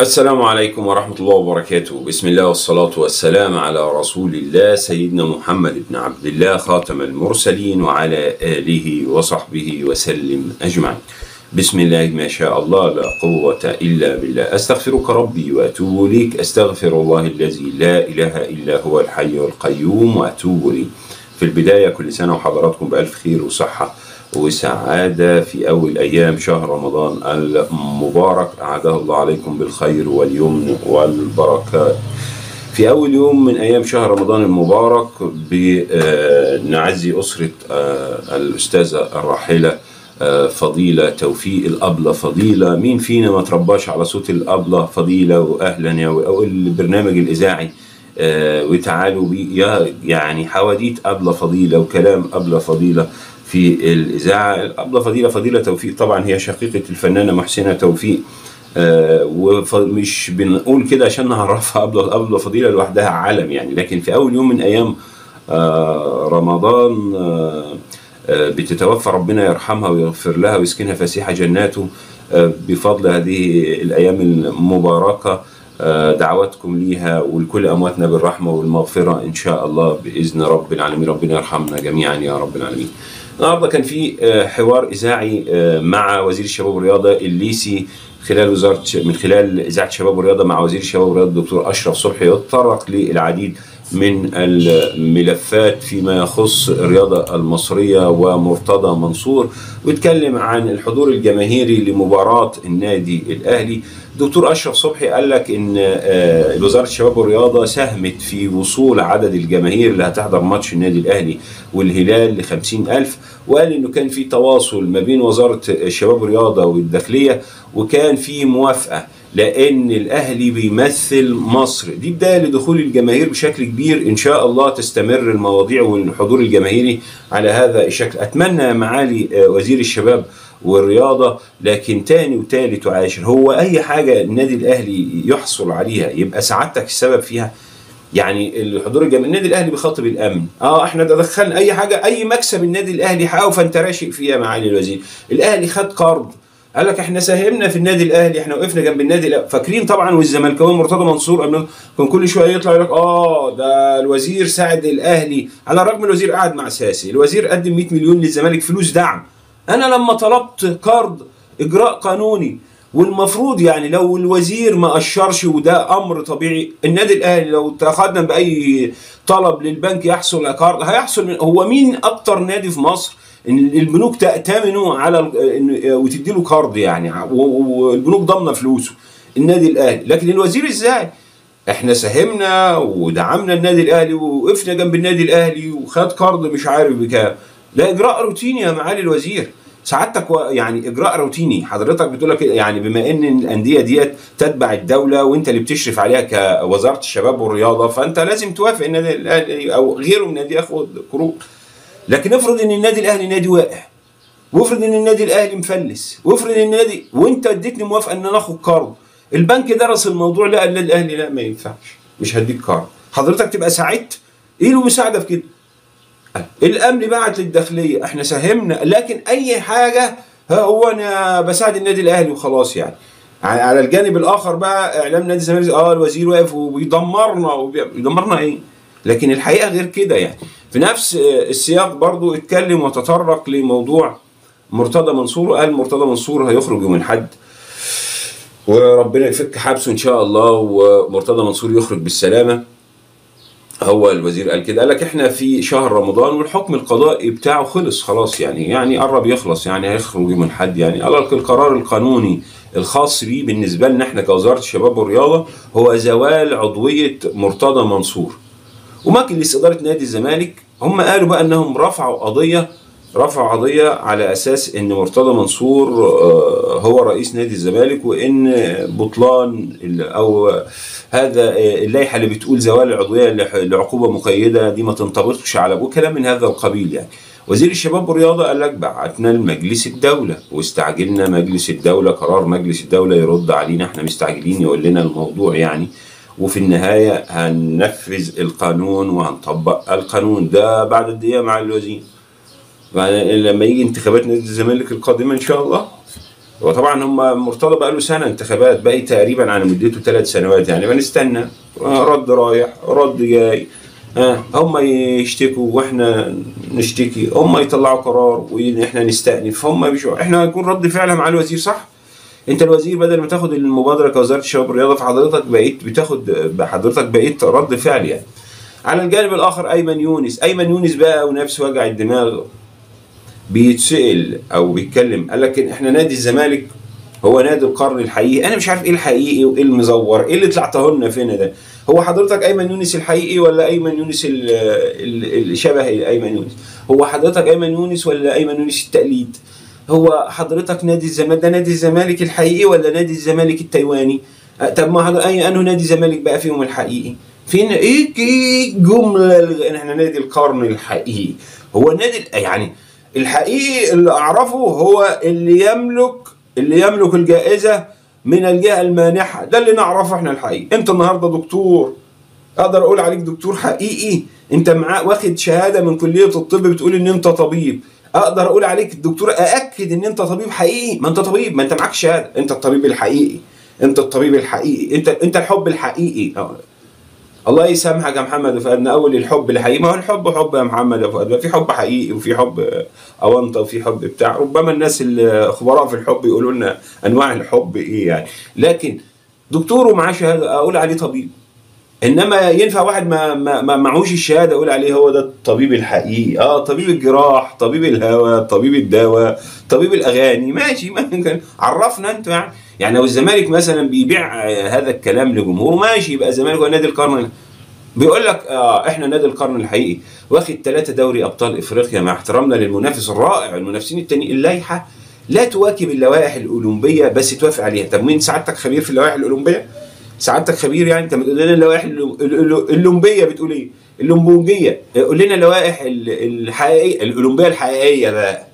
السلام عليكم ورحمة الله وبركاته. بسم الله والصلاة والسلام على رسول الله سيدنا محمد بن عبد الله خاتم المرسلين وعلى آله وصحبه وسلم أجمعين. بسم الله ما شاء الله لا قوة إلا بالله. أستغفرك ربي وأتوب إليك. أستغفر الله الذي لا إله إلا هو الحي القيوم وأتوب إليه. في البداية كل سنة وحضراتكم بألف خير وصحة. وسعادة في أول أيام شهر رمضان المبارك. أعاده الله عليكم بالخير واليمن والبركات. في أول يوم من أيام شهر رمضان المبارك بنعزي أسرة الأستاذة الراحلة فضيلة توفيق الأبلة. فضيلة مين فينا ما ترباش على صوت الأبلة؟ فضيلة وأهلا يا أو البرنامج الإذاعي. وتعالوا بي يعني حواديت أبلة فضيلة وكلام أبلة فضيلة. في الإذاعة. الأبلة فضيلة فضيلة توفيق. طبعا هي شقيقة الفنانة محسنة توفيق. آه ومش بنقول كده عشان نعرفها. أبلة أبلة فضيلة لوحدها علم يعني. لكن في أول يوم من أيام آه رمضان آه بتتوفى ربنا يرحمها ويغفر لها ويسكنها فسيح جناته بفضل هذه الأيام المباركة. دعواتكم ليها ولكل أمواتنا بالرحمة والمغفرة إن شاء الله بإذن رب العالمين. ربنا يرحمنا جميعا يا رب العالمين. النهارده كان في حوار إذاعي مع وزير الشباب والرياضة الليسي خلال وزارة من خلال إذاعة الشباب والرياضة مع وزير الشباب والرياضة الدكتور أشرف صبحي يتطرق للعديد من الملفات فيما يخص الرياضة المصرية ومرتضى منصور واتكلم عن الحضور الجماهيري لمباراة النادي الأهلي. دكتور أشرف صبحي قال لك إن وزارة الشباب والرياضة ساهمت في وصول عدد الجماهير اللي هتحضر ماتش النادي الأهلي والهلال لخمسين ألف وقال إنه كان في تواصل ما بين وزارة الشباب والرياضة والداخلية وكان في موافقة لأن الأهلي بيمثل مصر. دي بداية لدخول الجماهير بشكل كبير. إن شاء الله تستمر المواضيع والحضور الجماهيري على هذا الشكل. أتمنى معالي وزير الشباب والرياضة لكن تاني وتالت وعاشر هو أي حاجة النادي الأهلي يحصل عليها يبقى سعادتك السبب فيها؟ يعني الحضور الجماهيري النادي الأهلي بيخاطب الأمن. آه إحنا دخلنا أي حاجة أي مكسب النادي الأهلي حققه فأنت راشق فيها معالي الوزير. الأهلي خد قرض. قال لك إحنا ساهمنا في النادي الأهلي إحنا وقفنا جنب النادي الأهلي. فاكرين طبعا والزملكاوي مرتضى منصور كان كل شوية يطلع يقول لك آه ده الوزير ساعد الأهلي. على الرغم الوزير قعد مع ساسي الوزير قدم 100 مليون للزمالك فلوس دعم. أنا لما طلبت قرض إجراء قانوني والمفروض يعني لو الوزير ما أشرش وده أمر طبيعي النادي الأهلي لو تاخدنا بأي طلب للبنك يحصل على قرض هيحصل من هو مين أكتر نادي في مصر إن البنوك تامنوا على وتدي له قرض يعني والبنوك ضامنة فلوسه النادي الأهلي. لكن الوزير إزاي؟ إحنا ساهمنا ودعمنا النادي الأهلي ووقفنا جنب النادي الأهلي وخد قرض مش عارف بكام. ده إجراء روتيني يا معالي الوزير. سعادتك يعني إجراء روتيني. حضرتك بتقول لك يعني بما إن الأندية ديت تتبع الدولة وإنت اللي بتشرف عليها كوزارة الشباب والرياضة فإنت لازم توافق النادي الأهلي أو غيره من النادي ياخد قروض لكن افرض إن النادي الأهلي نادي واقع وافرض إن النادي الأهلي مفلس وافرض إن النادي وإنت اديتني موافقة إن أنا آخد قرض البنك درس الموضوع لا النادي الأهلي لا ما ينفعش. مش هديك قرض حضرتك تبقى ساعدت؟ إيه له مساعدة في كده؟ الامن بعت للداخليه إحنا ساهمنا لكن أي حاجة هو أنا بساعد النادي الأهلي وخلاص يعني. على الجانب الآخر بقى إعلام نادي الزمالك آه الوزير واقف وبيدمرنا وبيدمرنا إيه؟ لكن الحقيقة غير كده يعني. في نفس السياق برضو اتكلم وتطرق لموضوع مرتضى منصور وقال مرتضى منصور هيخرج يوم الأحد. وربنا يفك حبسه إن شاء الله ومرتضى منصور يخرج بالسلامة. هو الوزير قال كده. قال لك إحنا في شهر رمضان والحكم القضائي بتاعه خلص خلاص يعني يعني قرب يخلص يعني هيخرج يوم الاحد يعني. قال لك القرار القانوني الخاص بيه بالنسبة لنا إحنا كوزارة الشباب والرياضة هو زوال عضوية مرتضى منصور. ومجلس إدارة نادي الزمالك هم قالوا بقى إنهم رفعوا قضية رفعوا قضية على أساس إن مرتضى منصور هو رئيس نادي الزمالك وإن بطلان أو هذا اللائحة اللي بتقول زوال العضوية لعقوبة مقيدة دي ما تنطبقش على أبوه كلام من هذا القبيل يعني. وزير الشباب والرياضة قال لك بعتنا لمجلس الدولة واستعجلنا مجلس الدولة قرار مجلس الدولة يرد علينا إحنا مستعجلين يقول لنا الموضوع يعني. وفي النهاية هننفذ القانون وهنطبق القانون. ده بعد إيه مع الوزير. لما يجي انتخابات نادي الزمالك القادمة إن شاء الله وطبعا هم مرتضى بقى له سنة انتخابات باقي تقريبا على مدته ثلاث سنوات يعني بنستنى رد رايح رد جاي. ها هم يشتكوا وإحنا نشتكي هم يطلعوا قرار وإحنا نستأنف. هم بيشوا إحنا هيكون رد فعل مع الوزير صح؟ أنت الوزير بدل ما تاخد المبادرة كوزارة الشباب والرياضة فحضرتك بقيت بتاخد حضرتك بقيت رد فعل يعني. على الجانب الآخر أيمن يونس. أيمن يونس بقى ونفس وجع الدماغ. بيتسأل أو بيتكلم قال لك إحنا نادي الزمالك هو نادي القرن الحقيقي. أنا مش عارف إيه الحقيقي وإيه المزور إيه اللي طلعته لنا فينا ده؟ هو حضرتك أيمن يونس الحقيقي ولا أيمن يونس اللي شبه أيمن يونس؟ هو حضرتك أيمن يونس ولا أيمن يونس التقليد؟ هو حضرتك نادي الزمالك ده نادي الزمالك الحقيقي ولا نادي الزمالك التايواني؟ طب ما حضرتك أي أنه نادي الزمالك بقى فيهم الحقيقي؟ فين إيه الجمله إحنا نادي القرن الحقيقي؟ هو النادي يعني الحقيقي اللي أعرفه هو اللي يملك اللي يملك الجائزة من الجهة المانحة. ده اللي نعرفه إحنا الحقيقي. أنت النهارده دكتور أقدر أقول عليك دكتور حقيقي أنت معاه واخد شهادة من كلية الطب بتقول إن أنت طبيب. أقدر أقول عليك الدكتور أأكد إن أنت طبيب حقيقي. ما أنت طبيب ما أنت معاك شهادة. أنت الطبيب الحقيقي. أنت الطبيب الحقيقي. انت أنت الحب الحقيقي. الله يسامحك يا محمد يا فؤاد أول الحب الحقيقي. ما هو الحب حب يا محمد يا فؤاد في حب حقيقي وفي حب أونطة وفي حب بتاع. ربما الناس الخبراء في الحب يقولوا لنا أنواع الحب إيه يعني. لكن دكتور ومعاه شهاده أقول عليه طبيب. إنما ينفع واحد ما ما معهوش الشهادة أقول عليه هو ده الطبيب الحقيقي. آه طبيب الجراح طبيب الهواء طبيب الدواء طبيب الأغاني. ماشي ما عرفنا أنتوا يعني. يعني لو الزمالك مثلا بيبيع هذا الكلام لجمهوره ماشي يبقى الزمالك هو نادي القرن بيقول لك آه إحنا نادي القرن الحقيقي واخد ثلاثة دوري أبطال إفريقيا مع احترامنا للمنافس الرائع المنافسين التانيين اللائحة. لا تواكب اللوائح الأولمبية بس توافق عليها. طب مين سعادتك خبير في اللوائح الأولمبية؟ سعادتك خبير يعني؟ انت بتقول لنا اللوائح الاولمبيه بتقول إيه؟ اللومبونجية. قول لنا اللوائح الحقيقية الأولمبية الحقيقية بقى.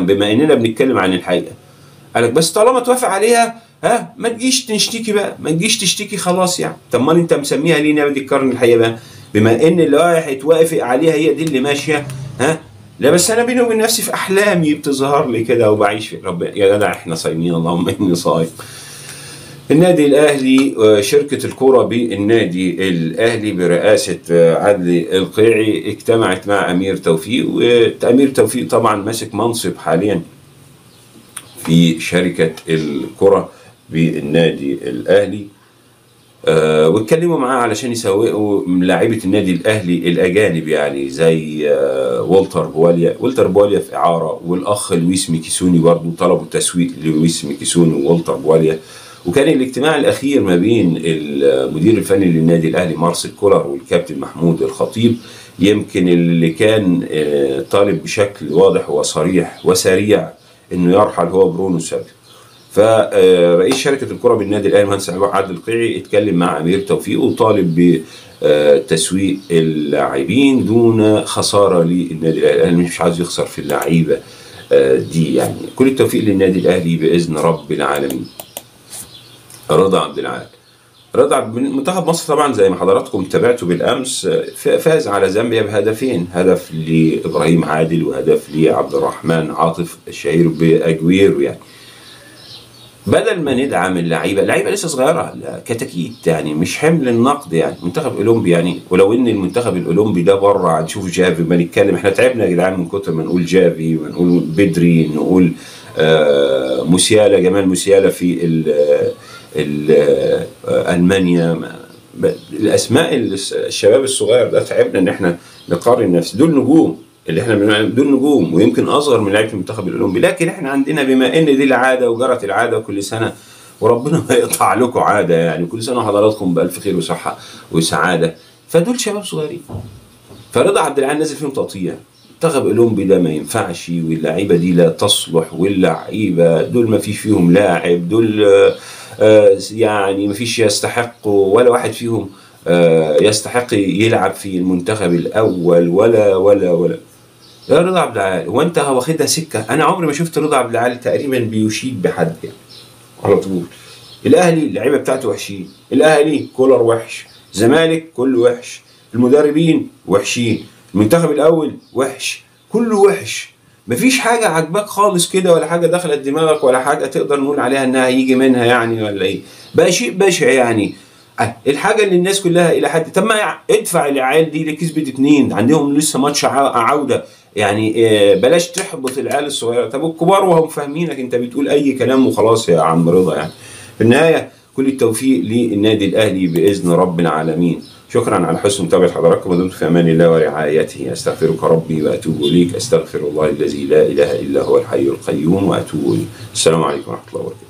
بما إننا بنتكلم عن الحقيقة. قالك بس طالما توافق عليها ها ما تجيش تشتكي بقى. ما تجيش تشتكي خلاص يعني. طب ما أنت مسميها ليه نادي القرن الحقيقة بقى؟ بما إن اللوائح اتوافق عليها هي دي اللي ماشية ها؟ لا بس أنا بيني وبين نفسي في أحلامي بتظهر لي كده وبعيش في رب يا جدع إحنا صايمين اللهم إني صايم. النادي الأهلي شركة الكره بالنادي الأهلي برئاسة عدلي القيعي اجتمعت مع أمير توفيق وامير توفيق طبعا ماسك منصب حاليا في شركة الكره بالنادي الأهلي. أه واتكلموا معاه علشان يسوقوا لاعيبه النادي الأهلي الأجانب يعني زي أه والتر بواليا. والتر بواليا في إعارة والأخ لويس ميكيسوني برضه طلبوا تسويق لويس ميكيسوني وولتر بواليا. وكان الاجتماع الأخير ما بين المدير الفني للنادي الأهلي مارسيل كولر والكابتن محمود الخطيب يمكن اللي كان أه طالب بشكل واضح وصريح وسريع إنه يرحل هو برونو سافيو فرئيس شركة الكرة بالنادي الأهلي المهندس عادل القيعي اتكلم مع أمير توفيق وطالب بتسويق اللاعبين دون خسارة للنادي الأهلي. مش عايز يخسر في اللعيبة دي يعني. كل التوفيق للنادي الأهلي بإذن رب العالمين. رضا عبد العال. رضا منتخب مصر طبعا زي ما حضراتكم تابعتوا بالأمس فاز على زامبيا بهدفين هدف لإبراهيم عادل وهدف لعبد الرحمن عاطف الشهير بأجويرو يعني. بدل ما ندعم اللعيبة اللعيبة لسه صغيرة كتاكيت يعني مش حمل النقد يعني. منتخب أولمبي يعني ولو إن المنتخب الأولمبي ده بره هنشوف جافي ما نتكلم. إحنا تعبنا يا جدعان من كتر ما نقول جافي ونقول بدري نقول آه موسيالا جمال موسيالا في ألمانيا. الأسماء الشباب الصغير ده تعبنا إن إحنا نقارن نفس دول نجوم اللي إحنا دول نجوم ويمكن أصغر من لعيبة المنتخب الأولمبي. لكن إحنا عندنا بما إن دي العادة وجرت العادة كل سنة وربنا ما يقطع لكم عادة يعني. كل سنة حضراتكم بألف خير وصحة وسعادة. فدول شباب صغيرين. فرضا عبد العال نازل فيهم تقطيع منتخب أولمبي ده ما ينفعش واللعيبة دي لا تصلح واللعيبة دول ما فيش فيهم لاعب دول آه يعني ما فيش يستحقوا ولا واحد فيهم آه يستحق يلعب في المنتخب الأول ولا ولا ولا. يا رضا عبد العال هو أنت واخدها سكة؟ أنا عمري ما شفت رضا عبد العال تقريبا بيشيد بحد يعني على طول. الأهلي اللعيبة بتاعته وحشين الأهلي كولر وحش زمالك كله وحش المدربين وحشين المنتخب الأول وحش كله وحش. مفيش حاجة عجباك خالص كده ولا حاجة دخلت دماغك ولا حاجة تقدر نقول عليها إنها يجي منها يعني ولا إيه؟ بقى شيء بشع يعني. آه، الحاجة اللي الناس كلها إلى حد طب ما ادفع العيال دي اللي كسبت اتنين عندهم لسه ماتش عودة. يعني آه، بلاش تحبط العيال الصغيرة. طب الكبار وهم فاهمينك أنت بتقول أي كلام وخلاص يا عم رضا يعني. في النهاية كل التوفيق للنادي الأهلي بإذن رب العالمين. شكرا على حسن متابعة حضراتكم ودمتم في أمان الله ورعايته. أستغفرك ربي وأتوب إليك. أستغفر الله الذي لا إله إلا هو الحي القيوم وأتوب إليه. السلام عليكم ورحمة الله وبركاته.